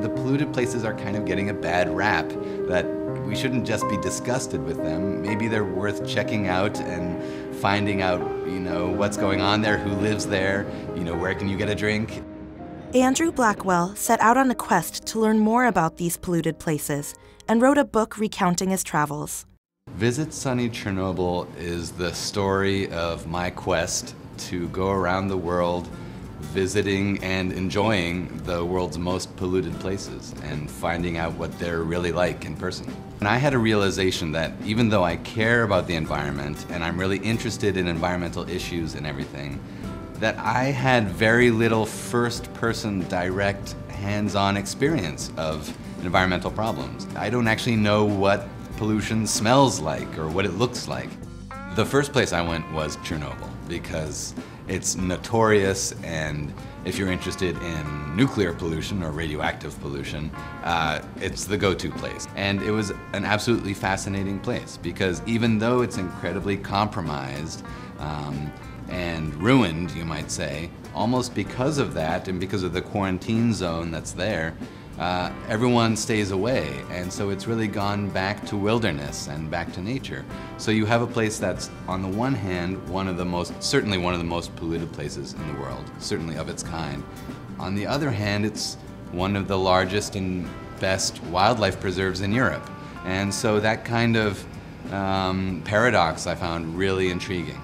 The polluted places are kind of getting a bad rap that we shouldn't just be disgusted with them. Maybe they're worth checking out and finding out, you know, what's going on there, who lives there, you know, where can you get a drink. Andrew Blackwell set out on a quest to learn more about these polluted places and wrote a book recounting his travels. Visit Sunny Chernobyl is the story of my quest to go around the world visiting and enjoying the world's most polluted places and finding out what they're really like in person. And I had a realization that even though I care about the environment and I'm really interested in environmental issues and everything, that I had very little first-person direct hands-on experience of environmental problems. I don't actually know what pollution smells like or what it looks like. The first place I went was Chernobyl because it's notorious and if you're interested in nuclear pollution or radioactive pollution, uh, it's the go-to place. And it was an absolutely fascinating place because even though it's incredibly compromised um, and ruined, you might say, almost because of that and because of the quarantine zone that's there, uh, everyone stays away, and so it's really gone back to wilderness and back to nature. So you have a place that's, on the one hand, one of the most, certainly one of the most polluted places in the world, certainly of its kind. On the other hand, it's one of the largest and best wildlife preserves in Europe. And so that kind of um, paradox I found really intriguing.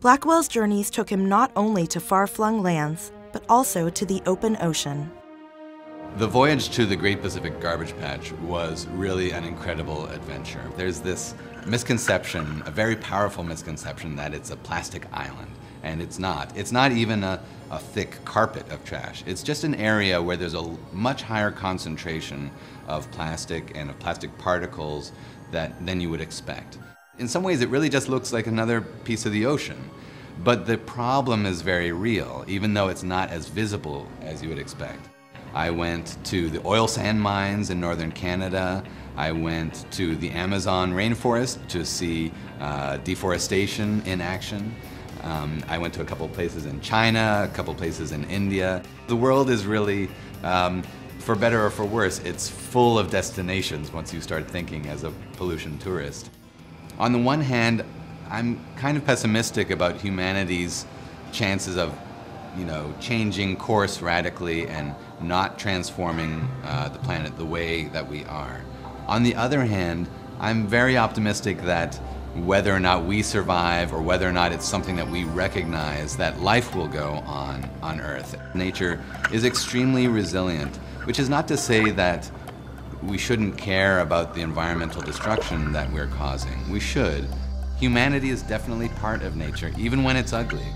Blackwell's journeys took him not only to far-flung lands, but also to the open ocean. The voyage to the Great Pacific Garbage Patch was really an incredible adventure. There's this misconception, a very powerful misconception, that it's a plastic island. And it's not. It's not even a, a thick carpet of trash. It's just an area where there's a much higher concentration of plastic and of plastic particles that, than you would expect. In some ways, it really just looks like another piece of the ocean. But the problem is very real, even though it's not as visible as you would expect. I went to the oil sand mines in northern Canada. I went to the Amazon rainforest to see uh, deforestation in action. Um, I went to a couple places in China, a couple places in India. The world is really, um, for better or for worse, it's full of destinations once you start thinking as a pollution tourist. On the one hand, I'm kind of pessimistic about humanity's chances of you know, changing course radically and not transforming uh, the planet the way that we are. On the other hand, I'm very optimistic that whether or not we survive or whether or not it's something that we recognize that life will go on on Earth. Nature is extremely resilient, which is not to say that we shouldn't care about the environmental destruction that we're causing. We should. Humanity is definitely part of nature, even when it's ugly.